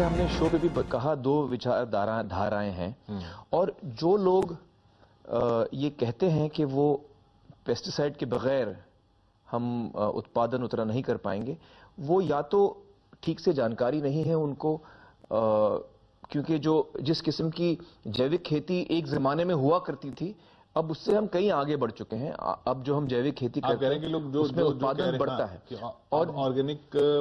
जैसे हमने शो पे भी कहा दो विचारधारा धाराएँ हैं। और जो लोग ये कहते हैं कि वो पेस्टिसाइड के बगैर हम उत्पादन उतना नहीं कर पाएँगे वो या तो ठीक से जानकारी नहीं है उनको क्योंकि जो जिस किस्म की जैविक खेती एक जमाने में हुआ करती थी अब उससे हम कहीं आगे बढ़ चुके हैं। अब जो हम जैविक खेती करते हैं कि लोग जो उसमें जो- जो उत्पादन हैं, बढ़ता हाँ, है। और ऑर्गेनिक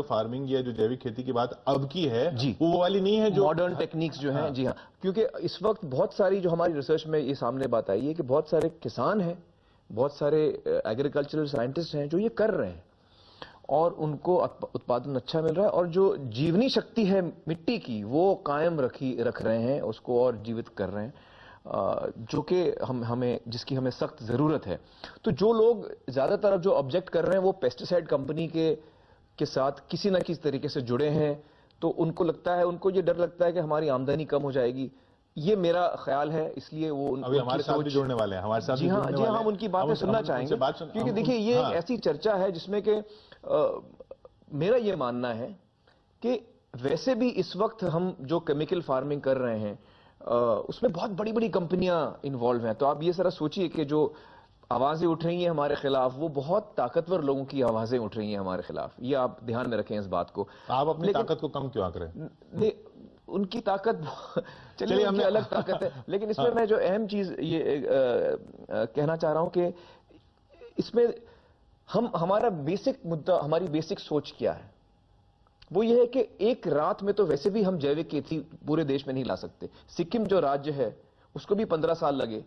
फ़ार्मिंग या जो जैविक खेती की बात अब की है जी। वो वाली नहीं है जो मॉडर्न टेक्निक्स जो हैं जी हाँ। क्योंकि इस वक्त बहुत सारी जो हमारी रिसर्च में ये सामने बात आई है कि बहुत सारे किसान हैं बहुत सारे एग्रीकल्चरल साइंटिस्ट हैं जो ये कर रहे हैं। और उनको उत्पादन अच्छा मिल रहा है और जो जीवनी शक्ति है मिट्टी की वो कायम रखी रख रहे हैं उसको और जीवित कर रहे हैं। जो कि हम हमें जिसकी हमें सख्त ज़रूरत है। तो जो लोग ज़्यादातर अब जो ऑब्जेक्ट कर रहे हैं वो पेस्टिसाइड कंपनी के के साथ किसी ना किसी तरीके से जुड़े हैं। तो उनको लगता है उनको ये डर लगता है कि हमारी आमदनी कम हो जाएगी। ये मेरा ख्याल है इसलिए वो उन, अभी हमारे साथ भी जुड़ने वाले हैं हमारे साथ जी हाँ जी हाँ हम उनकी बातें सुनना चाहेंगे। क्योंकि देखिए ये हाँ। ऐसी चर्चा है जिसमें कि मेरा ये मानना है कि वैसे भी इस वक्त हम जो केमिकल फ़ार्मिंग कर रहे हैं उसमें बहुत बड़ी बड़ी कंपनियाँ इन्वॉल्व हैं। तो आप ये जरा सोचिए कि जो आवाज़ें उठ रही हैं हमारे खिलाफ वो बहुत ताकतवर लोगों की आवाज़ें उठ रही हैं हमारे खिलाफ। ये आप ध्यान में रखें इस बात को। आप अपनी ताकत को कम क्यों आंक रहे हैं? उनकी ताकत चलिए, हमने- हमने अलग ताकत है। लेकिन इसमें मैं जो अहम चीज़ ये कहना चाह रहा हूँ कि इसमें हम हमारा बेसिक मुद्दा हमारी बेसिक सोच क्या है? वो ये है कि एक रात में तो वैसे भी हम जैविक खेती पूरे देश में नहीं ला सकते। सिक्किम जो राज्य है, उसको भी पंद्रह साल लगे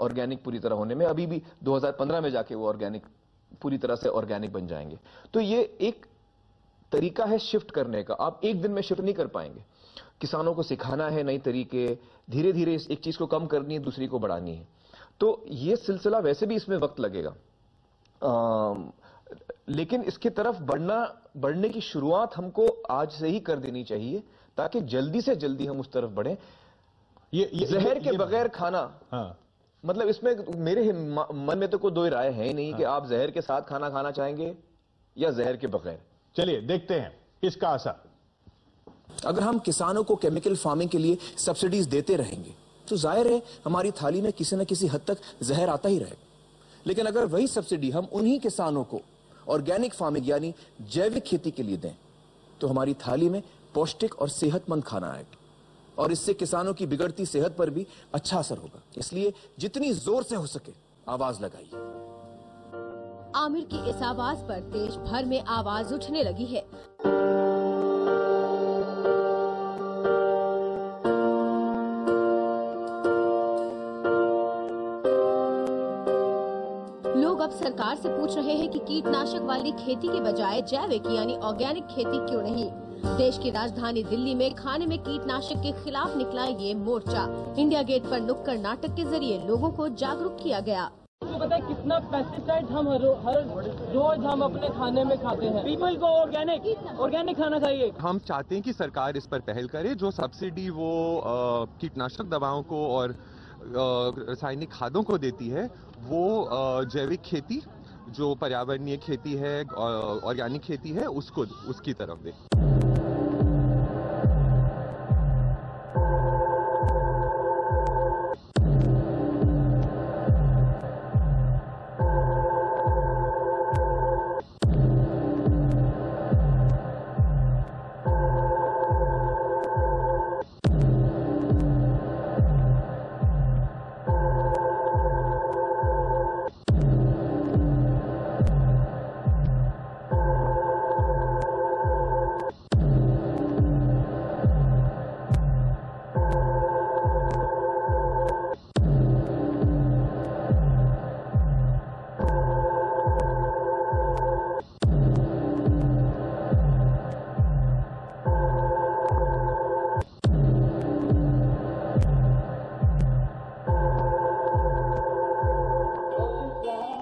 ऑर्गेनिक पूरी तरह होने में। अभी भी 2015 में जाके वो ऑर्गेनिक, पूरी तरह से ऑर्गेनिक बन जाएँगे। तो ये एक तरीका है शिफ्ट करने का। आप एक दिन में शिफ्ट नहीं कर पाएँगे। किसानों को सिखाना है नई तरीके धीरे धीरे एक चीज़ को कम करनी है, दूसरी को बढ़ानी है। तो ये सिलसिला वैसे भी इसमें वक्त लगेगा। लेकिन इसकी तरफ़ बढ़ना बढ़ने की शुरुआत हमको आज से ही कर देनी चाहिए ताकि जल्दी से जल्दी हम उस तरफ़ बढ़े। ये, ये जहर ये- के बगैर खाना हाँ मतलब इसमें मेरे मन में तो कोई दो राय है ही नहीं हाँ। कि आप जहर के साथ खाना खाना चाहेंगे या जहर के बगैर। चलिए देखते हैं इसका असर अगर हम किसानों को केमिकल फ़ार्मिंग के लिए सब्सिडीज देते रहेंगे तो ज़ाहिर है हमारी थाली में किसी न किसी हद तक जहर आता ही रहेगा। लेकिन अगर वही सब्सिडी हम उन्हीं किसानों को ऑर्गेनिक फ़ार्मिंग यानी जैविक खेती के लिए दें। तो हमारी थाली में पौष्टिक और सेहतमंद खाना आएगा और इससे किसानों की बिगड़ती सेहत पर भी अच्छा असर होगा। इसलिए जितनी ज़ोर से हो सके, आवाज़ लगाइए। आमिर की इस आवाज़ पर देश भर में आवाज़ उठने लगी है। सरकार से पूछ रहे हैं कि कीटनाशक वाली खेती के बजाय जैविक यानी ऑर्गेनिक खेती क्यों नहीं? देश की राजधानी दिल्ली में खाने में कीटनाशक के खिलाफ निकला ये मोर्चा। इंडिया गेट पर नुक्कड़ नाटक के ज़रिए लोगों को जागरूक किया गया। आपको पता है कितना पेस्टिसाइड हम हर, हर रोज हम अपने खाने में खाते हैं। पीपल को ऑर्गेनिक ऑर्गेनिक खाना चाहिए। हम चाहते हैं कि सरकार इस पर पहल करे जो सब्सिडी वो कीटनाशक दवाओं को और रासायनिक खादों को देती है, वो जैविक खेती, जो पर्यावरणीय खेती है ऑर्गेनिक खेती है, उसको, उसकी तरफ़ दे।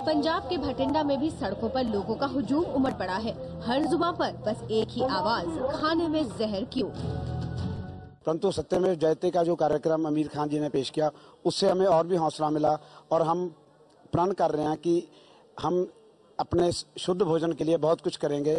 पंजाब के भटिंडा में भी सड़कों पर लोगों का हुजूम उमड़ पड़ा है। हर जुबा पर बस एक ही आवाज़, खाने में जहर क्यों? परंतु सत्य में जयते का जो कार्यक्रम अमीर खान जी ने पेश किया, उससे हमें और भी हौसला मिला और हम प्रण कर रहे हैं कि हम अपने शुद्ध भोजन के लिए बहुत कुछ करेंगे।